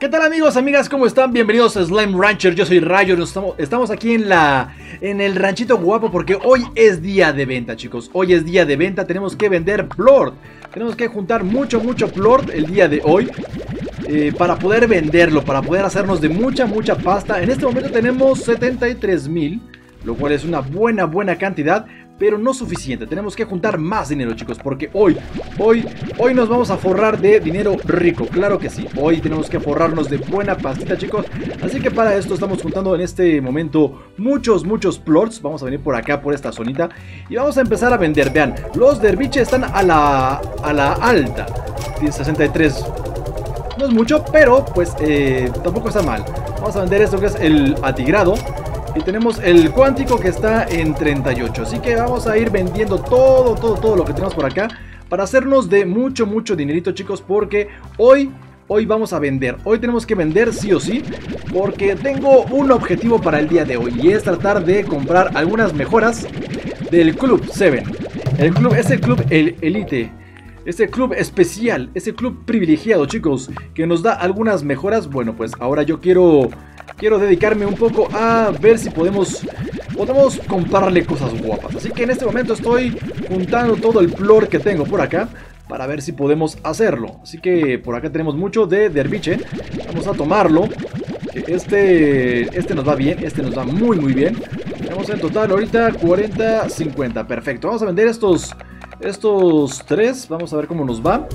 ¿Qué tal amigos, amigas? ¿Cómo están? Bienvenidos a Slime Rancher, yo soy Rayo, Nos estamos, estamos aquí en la en el ranchito guapo porque hoy es día de venta chicos. Hoy es día de venta, tenemos que vender Plort Tenemos que juntar mucho, mucho Plort el día de hoy eh, Para poder venderlo, para poder hacernos de mucha, mucha pasta. En este momento tenemos 73 mil Lo cual es una buena, buena cantidad pero no suficiente. Tenemos que juntar más dinero, chicos, porque hoy, hoy, hoy nos vamos a forrar de dinero rico. Claro que sí, hoy tenemos que forrarnos de buena pastita, chicos. Así que para esto estamos juntando en este momento muchos, muchos plots. Vamos a venir por acá, por esta zonita, y vamos a empezar a vender. Vean, los derviches están a la, a la alta. 63 no es mucho, pero pues eh, tampoco está mal. Vamos a vender esto que es el atigrado. Tenemos el cuántico que está en 38. Así que vamos a ir vendiendo todo, todo, todo lo que tenemos por acá. Para hacernos de mucho, mucho dinerito chicos. Porque hoy, hoy vamos a vender. Hoy tenemos que vender sí o sí. Porque tengo un objetivo para el día de hoy. Y es tratar de comprar algunas mejoras del Club 7. El club, ese club el Elite. Ese club especial, ese club privilegiado, chicos, que nos da algunas mejoras. Bueno, pues ahora yo quiero quiero dedicarme un poco a ver si podemos podemos comprarle cosas guapas. Así que en este momento estoy juntando todo el flor que tengo por acá para ver si podemos hacerlo. Así que por acá tenemos mucho de derviche. Vamos a tomarlo. Este, este nos va bien, este nos va muy muy bien. Tenemos en total ahorita 40, 50. Perfecto. Vamos a vender estos, estos tres. Vamos a ver cómo nos va.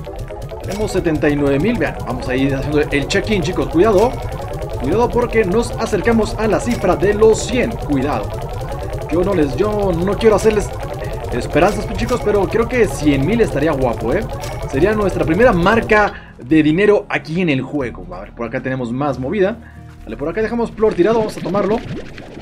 Tenemos 79 mil. Vean, vamos a ir haciendo el check-in, chicos. Cuidado. Cuidado porque nos acercamos a la cifra de los 100. Cuidado. Yo no les, yo no quiero hacerles esperanzas, chicos, pero creo que 100 mil estaría guapo, ¿eh? Sería nuestra primera marca de dinero aquí en el juego. A ver, por acá tenemos más movida. Vale, por acá dejamos plor tirado, vamos a tomarlo.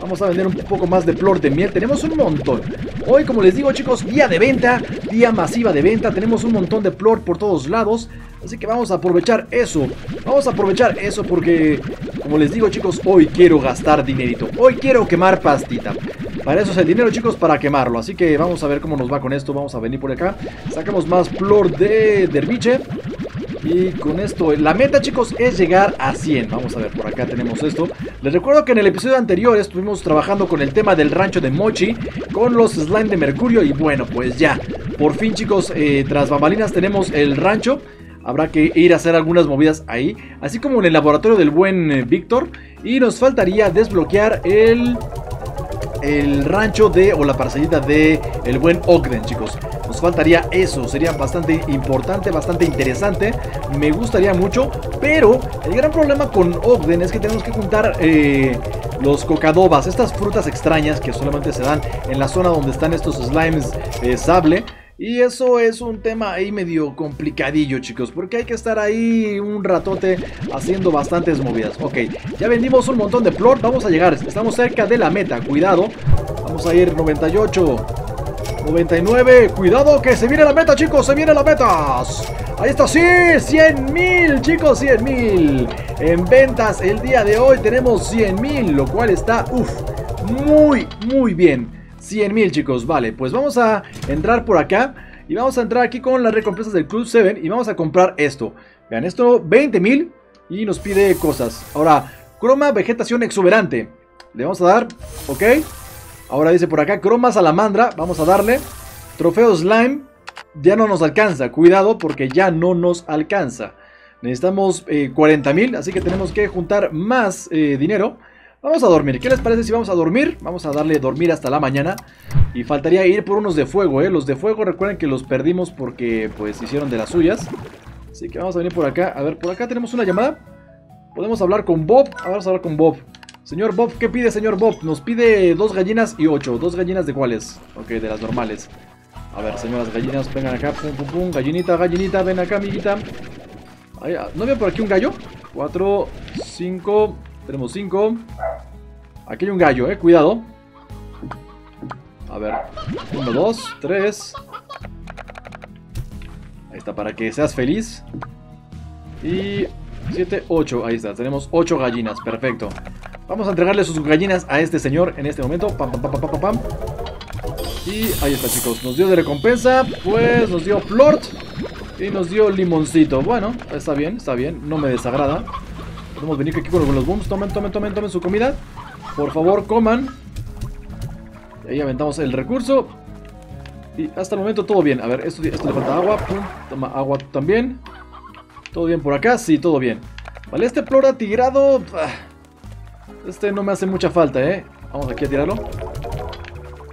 Vamos a vender un poco más de flor de miel. Tenemos un montón. Hoy, como les digo, chicos, día de venta. Día masiva de venta. Tenemos un montón de flor por todos lados. Así que vamos a aprovechar eso. Vamos a aprovechar eso porque, como les digo, chicos, hoy quiero gastar dinerito. Hoy quiero quemar pastita. Para eso es el dinero, chicos, para quemarlo. Así que vamos a ver cómo nos va con esto. Vamos a venir por acá. Sacamos más flor de derviche. Y con esto, la meta chicos es llegar a 100 Vamos a ver, por acá tenemos esto Les recuerdo que en el episodio anterior estuvimos trabajando con el tema del rancho de Mochi Con los slime de mercurio y bueno, pues ya Por fin chicos, eh, tras bambalinas tenemos el rancho Habrá que ir a hacer algunas movidas ahí Así como en el laboratorio del buen eh, Víctor Y nos faltaría desbloquear el el rancho de o la parcelita de el buen Ogden, chicos. Nos faltaría eso, sería bastante importante, bastante interesante. Me gustaría mucho, pero el gran problema con Ogden es que tenemos que juntar eh, los cocadobas, estas frutas extrañas que solamente se dan en la zona donde están estos slimes eh, sable. Y eso es un tema ahí medio complicadillo, chicos, porque hay que estar ahí un ratote haciendo bastantes movidas. Ok, ya vendimos un montón de plot, vamos a llegar, estamos cerca de la meta, cuidado. Vamos a ir 98, 99, cuidado que se viene la meta, chicos, se viene la meta. Ahí está, sí, 100 mil, chicos, 100 mil. En ventas el día de hoy tenemos 100 mil, lo cual está, uff, muy, muy bien. 100 mil chicos, vale, pues vamos a entrar por acá y vamos a entrar aquí con las recompensas del Club 7 y vamos a comprar esto. Vean, esto 20 mil y nos pide cosas. Ahora, croma vegetación exuberante. Le vamos a dar, ok. Ahora dice por acá, croma salamandra, vamos a darle. Trofeo slime, ya no nos alcanza, cuidado porque ya no nos alcanza. Necesitamos 40 eh, mil, así que tenemos que juntar más eh, dinero. Vamos a dormir. ¿Qué les parece si vamos a dormir? Vamos a darle dormir hasta la mañana. Y faltaría ir por unos de fuego, ¿eh? Los de fuego recuerden que los perdimos porque pues hicieron de las suyas. Así que vamos a venir por acá. A ver, por acá tenemos una llamada. Podemos hablar con Bob. Vamos a hablar con Bob. Señor Bob, ¿qué pide señor Bob? Nos pide dos gallinas y ocho. ¿Dos gallinas de cuáles? Ok, de las normales. A ver, señoras gallinas, vengan acá. Pum, pum, pum. Gallinita, gallinita, ven acá, amiguita. ¿No veo por aquí un gallo? Cuatro, cinco... Tenemos 5. Aquí hay un gallo, eh. Cuidado. A ver. 1, 2, 3. Ahí está, para que seas feliz. Y 7, 8. Ahí está, tenemos 8 gallinas. Perfecto. Vamos a entregarle sus gallinas a este señor en este momento. Pam, pam, pam, pam, pam, Y ahí está, chicos. Nos dio de recompensa. Pues nos dio flort. Y nos dio limoncito. Bueno, está bien, está bien. No me desagrada. Podemos venir aquí con los booms. Tomen, tomen, tomen, tomen su comida. Por favor, coman. Y ahí aventamos el recurso. Y hasta el momento todo bien. A ver, esto, esto le falta agua. Toma agua también. ¿Todo bien por acá? Sí, todo bien. Vale, este plora tigrado... Ah, este no me hace mucha falta, ¿eh? Vamos aquí a tirarlo.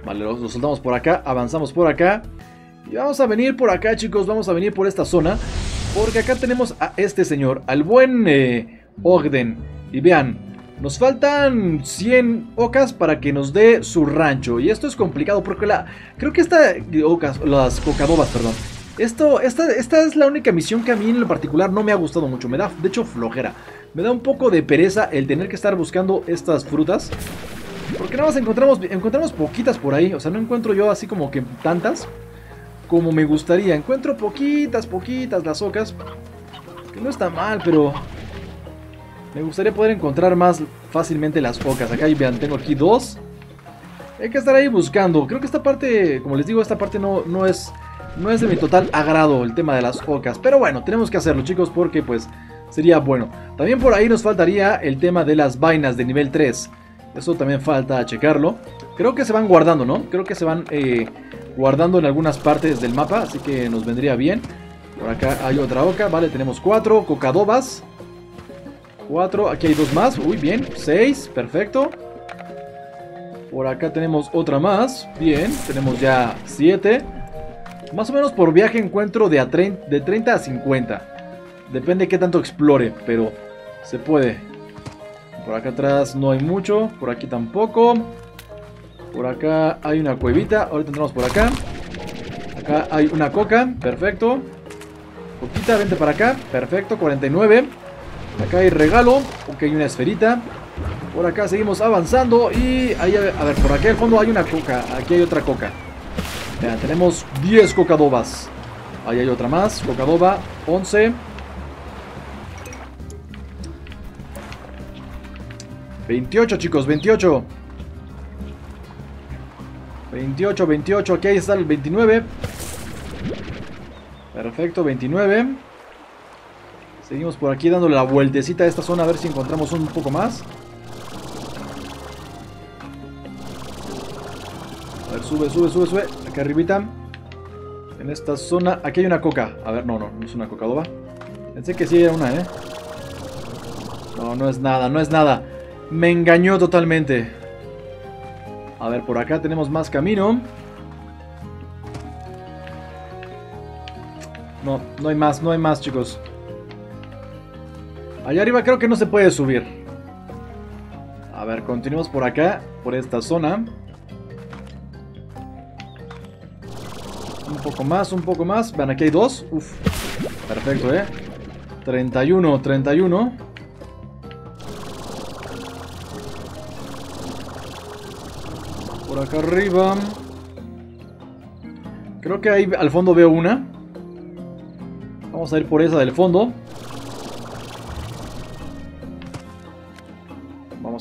Vale, lo, soltamos por acá. Avanzamos por acá. Y vamos a venir por acá, chicos. Vamos a venir por esta zona. Porque acá tenemos a este señor. Al buen eh, Ogden. Y vean, nos faltan 100 ocas para que nos dé su rancho. Y esto es complicado porque la... Creo que esta... Ocas, las cocadobas, perdón. Esto, esta, esta es la única misión que a mí en particular no me ha gustado mucho. Me da, de hecho, flojera. Me da un poco de pereza el tener que estar buscando estas frutas. Porque nada más encontramos, encontramos poquitas por ahí. O sea, no encuentro yo así como que tantas como me gustaría. Encuentro poquitas, poquitas las ocas. Que no está mal, pero... Me gustaría poder encontrar más fácilmente las ocas. Acá vean, tengo aquí dos. Hay que estar ahí buscando. Creo que esta parte, como les digo, esta parte no, no es no es de mi total agrado el tema de las ocas. Pero bueno, tenemos que hacerlo chicos porque pues sería bueno. También por ahí nos faltaría el tema de las vainas de nivel 3. Eso también falta checarlo. Creo que se van guardando, ¿no? Creo que se van eh, guardando en algunas partes del mapa. Así que nos vendría bien. Por acá hay otra oca. Vale, tenemos cuatro cocadobas. Cuatro. Aquí hay dos más. Uy, bien. Seis. Perfecto. Por acá tenemos otra más. Bien. Tenemos ya siete. Más o menos por viaje encuentro de, a de 30 a 50. Depende de qué tanto explore, pero se puede. Por acá atrás no hay mucho, por aquí tampoco. Por acá hay una cuevita, ahorita entramos por acá. Acá hay una coca, perfecto. Coquita, vente para acá, perfecto, 49. Acá hay regalo, ok, hay una esferita. Por acá seguimos avanzando y ahí, a ver, por aquí al fondo hay una coca, aquí hay otra coca tenemos 10 cocadobas. Ahí hay otra más, cocadoba, 11. 28 chicos, 28. 28, 28, aquí está el 29. Perfecto, 29. Seguimos por aquí dándole la vueltecita a esta zona a ver si encontramos un poco más. A ver, sube, sube, sube, sube. Aquí arribita. En esta zona. Aquí hay una coca. A ver, no, no, no es una cocadoba. Pensé que sí era una, ¿eh? No, no es nada, no es nada. Me engañó totalmente. A ver, por acá tenemos más camino. No, no hay más, no hay más, chicos. Allá arriba creo que no se puede subir. A ver, continuamos por acá, por esta zona. Un poco más, un poco más. Vean, aquí hay dos. Uf. Perfecto, ¿eh? 31, 31. Por acá arriba. Creo que ahí al fondo veo una. Vamos a ir por esa del fondo.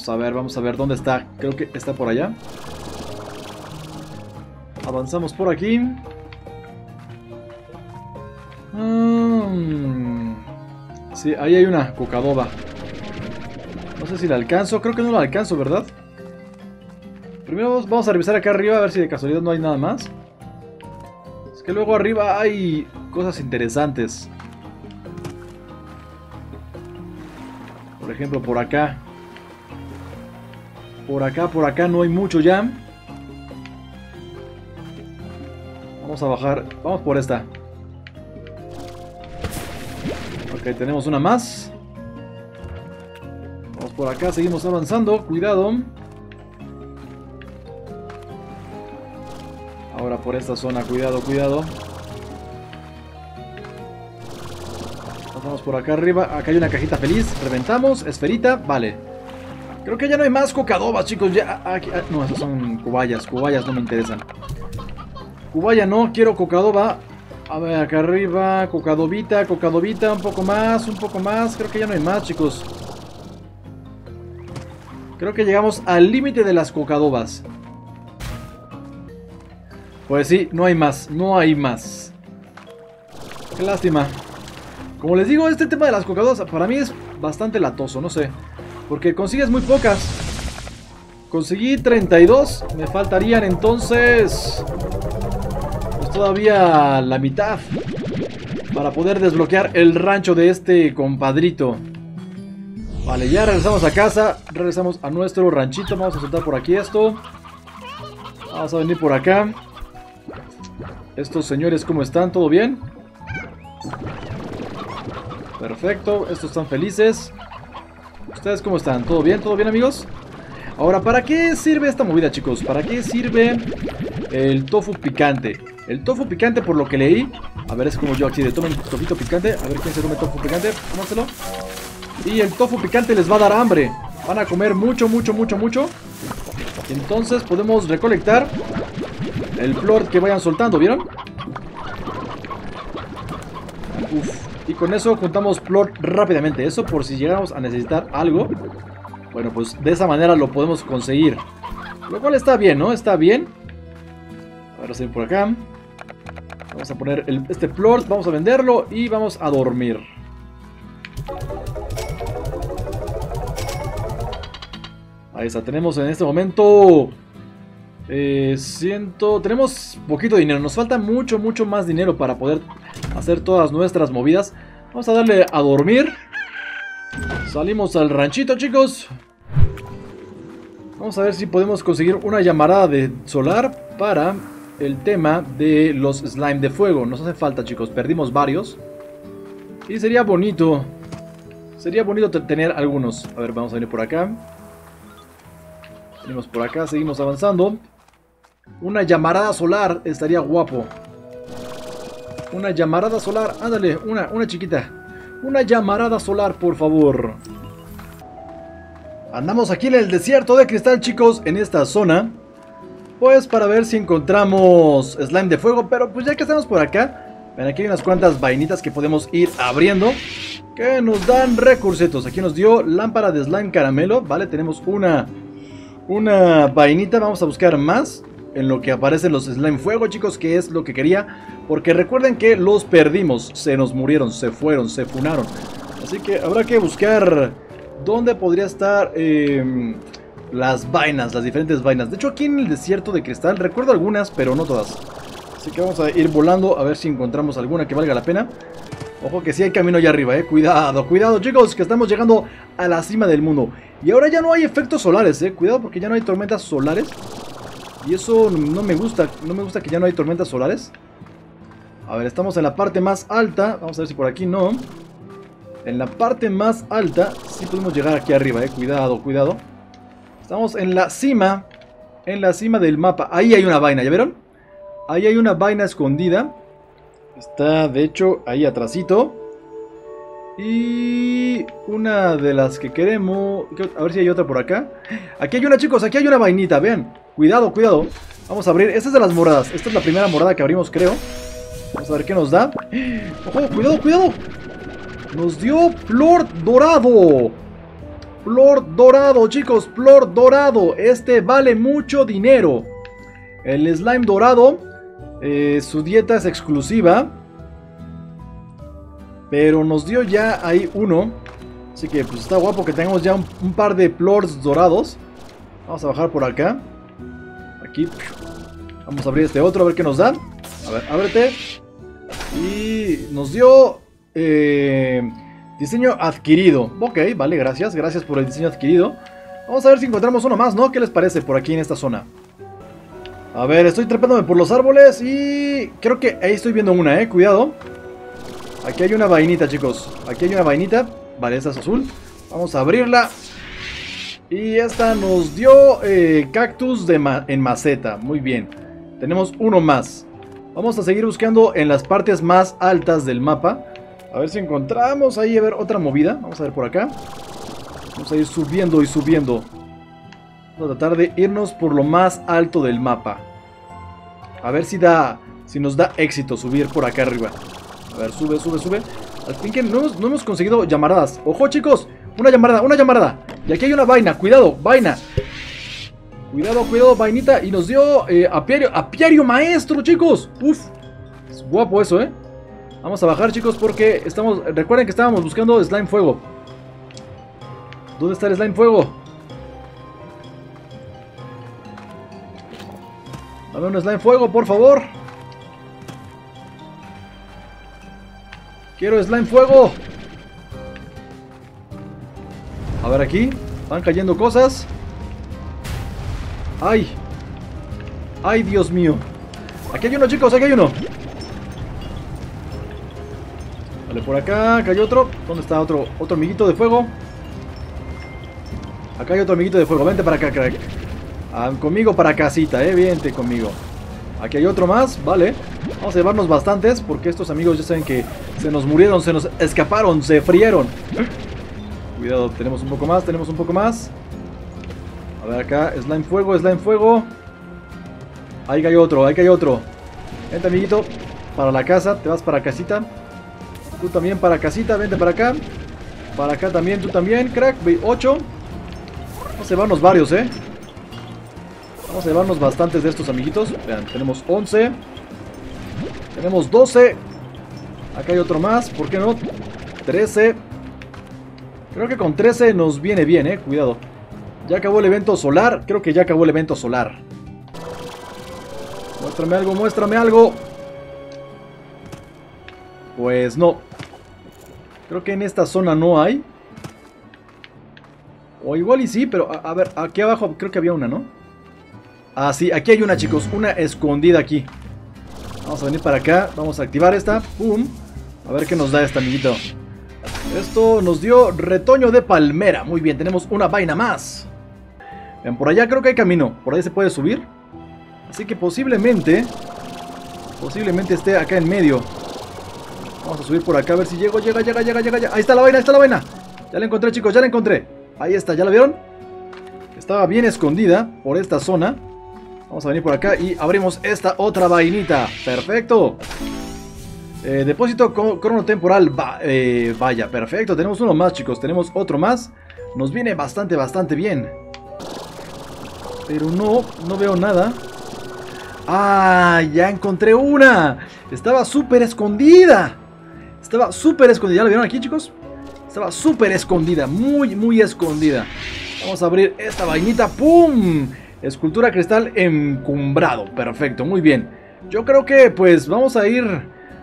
A ver, vamos a ver dónde está. Creo que está por allá. Avanzamos por aquí. Mm. Sí, ahí hay una cocadoba. No sé si la alcanzo. Creo que no la alcanzo, ¿verdad? Primero vamos a revisar acá arriba a ver si de casualidad no hay nada más. Es que luego arriba hay cosas interesantes. Por ejemplo, por acá. Por acá, por acá no hay mucho ya. Vamos a bajar. Vamos por esta. Ok, tenemos una más. Vamos por acá, seguimos avanzando. Cuidado. Ahora por esta zona, cuidado, cuidado. Vamos por acá arriba. Acá hay una cajita feliz. Reventamos. Esferita. Vale. Creo que ya no hay más cocadobas, chicos. Ya, aquí, ah, no, esas son cubayas. Cubayas no me interesan. Cubaya no, quiero cocadoba. A ver, acá arriba, cocadobita, cocadobita, un poco más, un poco más. Creo que ya no hay más, chicos. Creo que llegamos al límite de las cocadobas. Pues sí, no hay más, no hay más. Qué lástima. Como les digo, este tema de las cocadoras para mí es bastante latoso, no sé. Porque consigues muy pocas. Conseguí 32. Me faltarían entonces... Pues todavía la mitad. Para poder desbloquear el rancho de este compadrito. Vale, ya regresamos a casa. Regresamos a nuestro ranchito. Vamos a soltar por aquí esto. Vamos a venir por acá. Estos señores, ¿cómo están? ¿Todo bien? Perfecto, estos están felices. ¿Ustedes cómo están? ¿Todo bien? ¿Todo bien, amigos? Ahora, ¿para qué sirve esta movida, chicos? ¿Para qué sirve el tofu picante? El tofu picante, por lo que leí... A ver, es como yo aquí de tomen tofito picante. A ver quién se come tofu picante. Y el tofu picante les va a dar hambre. Van a comer mucho, mucho, mucho, mucho. Entonces podemos recolectar el flor que vayan soltando, ¿vieron? Uf. Y con eso juntamos plot rápidamente. Eso por si llegamos a necesitar algo. Bueno, pues de esa manera lo podemos conseguir. Lo cual está bien, ¿no? Está bien. Ahora sí por acá. Vamos a poner este plot, vamos a venderlo y vamos a dormir. Ahí está, tenemos en este momento... Eh, siento... Tenemos poquito dinero, nos falta mucho, mucho más dinero para poder hacer todas nuestras movidas. Vamos a darle a dormir. Salimos al ranchito, chicos. Vamos a ver si podemos conseguir una llamarada de solar para el tema de los slime de fuego. Nos hace falta, chicos. Perdimos varios. Y sería bonito. Sería bonito tener algunos. A ver, vamos a venir por acá. Venimos por acá, seguimos avanzando. Una llamarada solar estaría guapo. Una llamarada solar. Ándale, una, una chiquita. Una llamarada solar, por favor. Andamos aquí en el desierto de cristal, chicos, en esta zona. Pues para ver si encontramos slime de fuego. Pero pues ya que estamos por acá, aquí hay unas cuantas vainitas que podemos ir abriendo. Que nos dan recursetos. Aquí nos dio lámpara de slime caramelo. Vale, tenemos una, una vainita. Vamos a buscar más en lo que aparecen los slime fuego, chicos, que es lo que quería. Porque recuerden que los perdimos, se nos murieron, se fueron, se funaron. Así que habrá que buscar dónde podría estar em, las vainas, las diferentes vainas. De hecho, aquí en el desierto de cristal, recuerdo algunas, pero no todas. Así que vamos a ir volando a ver si encontramos alguna que valga la pena. Ojo que sí hay camino allá arriba, eh. Cuidado, cuidado, chicos, que estamos llegando a la cima del mundo. Y ahora ya no hay efectos solares, eh. Cuidado porque ya no hay tormentas solares. Y eso no me gusta, no me gusta que ya no hay tormentas solares. A ver, estamos en la parte más alta. Vamos a ver si por aquí no. En la parte más alta sí podemos llegar aquí arriba, eh. Cuidado, cuidado. Estamos en la cima. En la cima del mapa. Ahí hay una vaina, ¿ya vieron? Ahí hay una vaina escondida. Está, de hecho, ahí atrásito. Y una de las que queremos... A ver si hay otra por acá. Aquí hay una, chicos. Aquí hay una vainita, vean. Cuidado, cuidado. Vamos a abrir. Esta es de las moradas. Esta es la primera morada que abrimos, creo. Vamos a ver qué nos da. ¡Ojo, cuidado, cuidado! Nos dio flor dorado. Flor dorado, chicos. Flor dorado. Este vale mucho dinero. El slime dorado. Eh, su dieta es exclusiva. Pero nos dio ya ahí uno. Así que pues está guapo que tengamos ya un, par de flores dorados. Vamos a bajar por acá. Aquí. Vamos a abrir este otro a ver qué nos da. A ver, ábrete. Y nos dio eh, diseño adquirido. Ok, vale, gracias. Gracias por el diseño adquirido. Vamos a ver si encontramos uno más, ¿no? ¿Qué les parece por aquí en esta zona? A ver, estoy trepándome por los árboles y creo que ahí estoy viendo una, ¿eh? Cuidado. Aquí hay una vainita, chicos. Aquí hay una vainita. Vale, esta es azul. Vamos a abrirla. Y esta nos dio eh, cactus en maceta. Muy bien. Tenemos uno más. Vamos a seguir buscando en las partes más altas del mapa. A ver si encontramos ahí a ver otra movida. Vamos a ver por acá. Vamos a ir subiendo y subiendo. Vamos a tratar de irnos por lo más alto del mapa. A ver si da. Si nos da éxito subir por acá arriba. A ver, sube, sube, sube. Al fin que no hemos, no hemos conseguido llamaradas. ¡Ojo, chicos! Una llamarada, una llamarada. Y aquí hay una vaina. Cuidado, vaina. Cuidado, cuidado, vainita. Y nos dio eh, apiario, apiario maestro, chicos. Uf. Es guapo eso, ¿eh? Vamos a bajar, chicos, porque estamos... Recuerden que estábamos buscando slime fuego. ¿Dónde está el slime fuego? Dame un slime fuego, por favor. Quiero slime fuego. A ver aquí. Van cayendo cosas. ¡Ay! ¡Ay, Dios mío! Aquí hay uno, chicos, aquí hay uno. Vale, por acá, hay otro. ¿Dónde está otro, otro amiguito de fuego? Acá hay otro amiguito de fuego. Vente para acá, crack. Ah, conmigo para casita, eh. Vente conmigo. Aquí hay otro más, vale. Vamos a llevarnos bastantes porque estos amigos ya saben que se nos murieron, se nos escaparon, se frieron. Cuidado, tenemos un poco más, tenemos un poco más. A ver acá, slime fuego, slime fuego. Ahí hay otro, ahí hay otro. Vente amiguito, para la casa, te vas para casita. Tú también para casita, vente para acá. Para acá también, tú también, crack. 8. Vamos a llevarnos varios, ¿eh? Vamos a llevarnos bastantes de estos amiguitos. Vean, tenemos 11. Tenemos 12. Acá hay otro más, ¿por qué no? 13. Creo que con 13 nos viene bien, eh. Cuidado. Ya acabó el evento solar. Creo que ya acabó el evento solar. Muéstrame algo, muéstrame algo. Pues no. Creo que en esta zona no hay. O igual y sí, pero a, ver, aquí abajo creo que había una, ¿no? Ah, sí, aquí hay una, chicos. Una escondida aquí. Vamos a venir para acá. Vamos a activar esta. ¡Pum! A ver qué nos da este amiguito. Esto nos dio retoño de palmera. Muy bien, tenemos una vaina más. Vean, por allá creo que hay camino. Por ahí se puede subir. Así que posiblemente... Posiblemente esté acá en medio. Vamos a subir por acá a ver si llego. Llega, llega, llega, llega. Ahí está la vaina, ahí está la vaina. Ya la encontré, chicos, ya la encontré. Ahí está, ¿ya la vieron? Estaba bien escondida por esta zona. Vamos a venir por acá y abrimos esta otra vainita. Perfecto. Eh, depósito cronotemporal. Eh, vaya, perfecto. Tenemos uno más, chicos. Tenemos otro más. Nos viene bastante, bastante bien. Pero no, no veo nada. ¡Ah! Ya encontré una. Estaba súper escondida. Estaba súper escondida. ¿Ya lo vieron aquí, chicos? Estaba súper escondida. Muy, muy escondida. Vamos a abrir esta vainita. ¡Pum! Escultura cristal encumbrado. Perfecto, muy bien. Yo creo que pues vamos a ir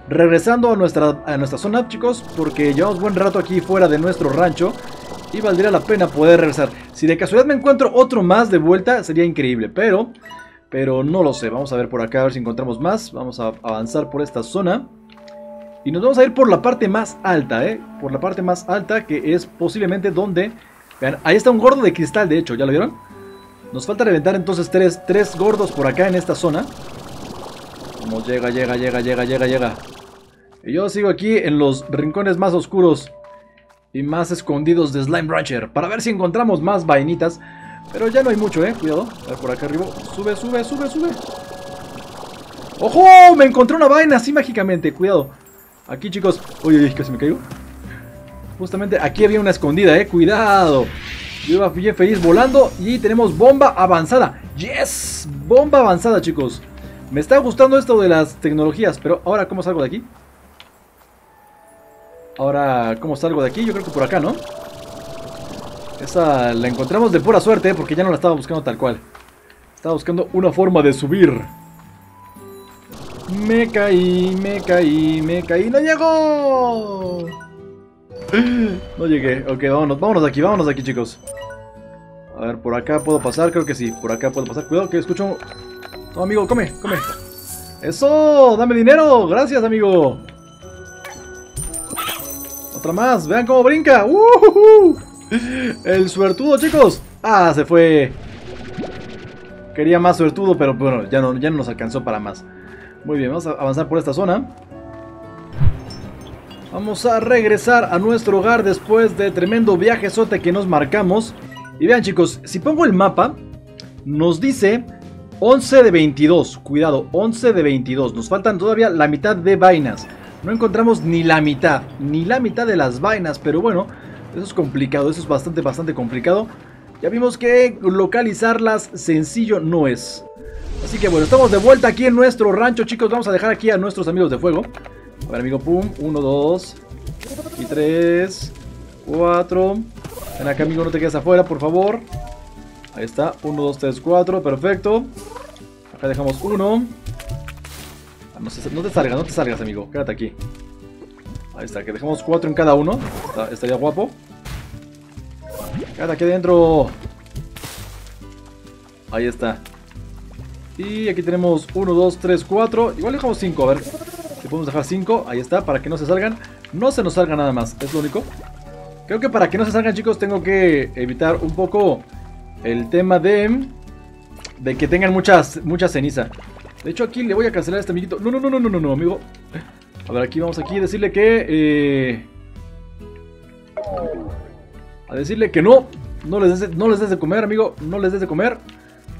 regresando a nuestra, a nuestra zona, chicos. Porque llevamos buen rato aquí fuera de nuestro rancho. Y valdría la pena poder regresar. Si de casualidad me encuentro otro más de vuelta, sería increíble. Pero, pero no lo sé. Vamos a ver por acá, a ver si encontramos más. Vamos a avanzar por esta zona. Y nos vamos a ir por la parte más alta, ¿eh? Por la parte más alta, que es posiblemente donde... Vean, ahí está un gordo de cristal, de hecho, ¿ya lo vieron? Nos falta reventar entonces tres, tres gordos por acá en esta zona. Vamos, llega, llega, llega, llega, llega, llega. Y yo sigo aquí en los rincones más oscuros y más escondidos de Slime Rancher. Para ver si encontramos más vainitas. Pero ya no hay mucho, eh. Cuidado. A ver por acá arriba. Sube, sube, sube, sube. ¡Ojo! Me encontré una vaina así mágicamente. Cuidado. Aquí, chicos. Uy, uy, casi me caigo. Justamente aquí había una escondida, eh. Cuidado. Bien feliz volando. Y tenemos bomba avanzada. ¡Yes! Bomba avanzada, chicos. Me está gustando esto de las tecnologías. Pero ahora, ¿cómo salgo de aquí? Ahora, ¿cómo salgo de aquí? Yo creo que por acá, ¿no? Esa la encontramos de pura suerte, porque ya no la estaba buscando tal cual. Estaba buscando una forma de subir. Me caí, me caí, me caí. ¡No llegó! No llegué. Ok, vámonos, vámonos de aquí, vámonos de aquí, chicos. A ver, por acá puedo pasar, creo que sí. Por acá puedo pasar. Cuidado que escucho... No, amigo, come, come. ¡Eso! ¡Dame dinero! ¡Gracias, amigo! Otra más, vean cómo brinca. El suertudo, chicos. Ah, se fue. Quería más suertudo, pero bueno, ya no, ya no nos alcanzó para más. Muy bien, vamos a avanzar por esta zona. Vamos a regresar a nuestro hogar después de tremendo viaje sote que nos marcamos. Y vean chicos, si pongo el mapa, nos dice 11 de 22. Cuidado, 11 de 22. Nos faltan todavía la mitad de vainas. No encontramos ni la mitad, ni la mitad de las vainas, pero bueno, eso es complicado, eso es bastante, bastante complicado. Ya vimos que localizarlas sencillo no es. Así que bueno, estamos de vuelta aquí en nuestro rancho, chicos. Vamos a dejar aquí a nuestros amigos de fuego. A ver, amigo, pum. 1, 2 y 3, 4. Ven acá, amigo, no te quedes afuera, por favor. Ahí está. 1, 2, 3, 4. Perfecto. Acá dejamos 1. Ah, no, te salgas, no te salgas, amigo. Quédate aquí. Ahí está, que dejamos 4 en cada uno. estaría guapo. Quédate aquí adentro. Ahí está. Y aquí tenemos 1, 2, 3, 4. Igual dejamos 5, a ver. Si podemos dejar 5, ahí está, para que no se salgan. No se nos salga nada más, es lo único. Creo que para que no se salgan, chicos, tengo que evitar un poco el tema de... De que tengan muchas, mucha ceniza. De hecho, aquí le voy a cancelar a este amiguito. No, no, no, no, no, no, amigo. A ver, aquí vamos aquí a decirle que... Eh, a decirle que no. No les, no les des de comer, amigo. No les des de comer.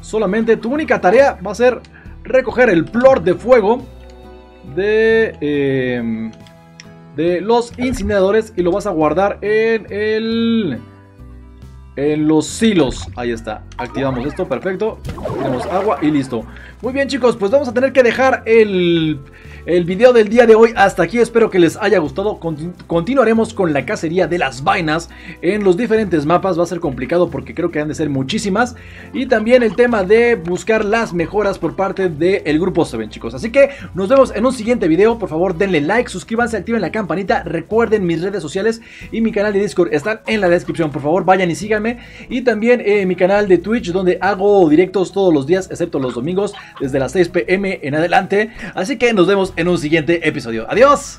Solamente tu única tarea va a ser recoger el plor de fuego de, eh, de los incineradores y lo vas a guardar en el... En los silos, ahí está, activamos esto, perfecto. Tenemos agua y listo. Muy bien chicos, pues vamos a tener que dejar el el video del día de hoy hasta aquí. Espero que les haya gustado. continuaremos con la cacería de las vainas en los diferentes mapas. Va a ser complicado porque creo que han de ser muchísimas. Y también el tema de buscar las mejoras por parte del grupo 7, chicos. Así que nos vemos en un siguiente video. Por favor, denle like, suscríbanse, activen la campanita. Recuerden mis redes sociales y mi canal de Discord están en la descripción. Por favor, vayan y síganme. Y también eh, mi canal de Twitch donde hago directos todos los días, excepto los domingos, desde las 6 pm en adelante. Así que nos vemos en un siguiente episodio. ¡Adiós!